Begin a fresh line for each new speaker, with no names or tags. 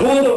Буду.